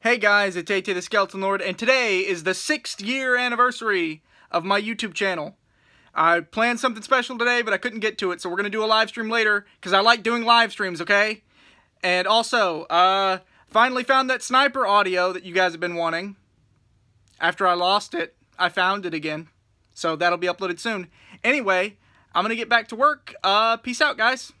Hey guys, it's 8Tey the Skeleton Lord, and today is the sixth year anniversary of my YouTube channel. I planned something special today, but I couldn't get to it, so we're going to do a live stream later, because I like doing live streams, okay? And also, uh, finally found that sniper audio that you guys have been wanting. After I lost it, I found it again. So that'll be uploaded soon. Anyway, I'm going to get back to work. Uh, peace out, guys.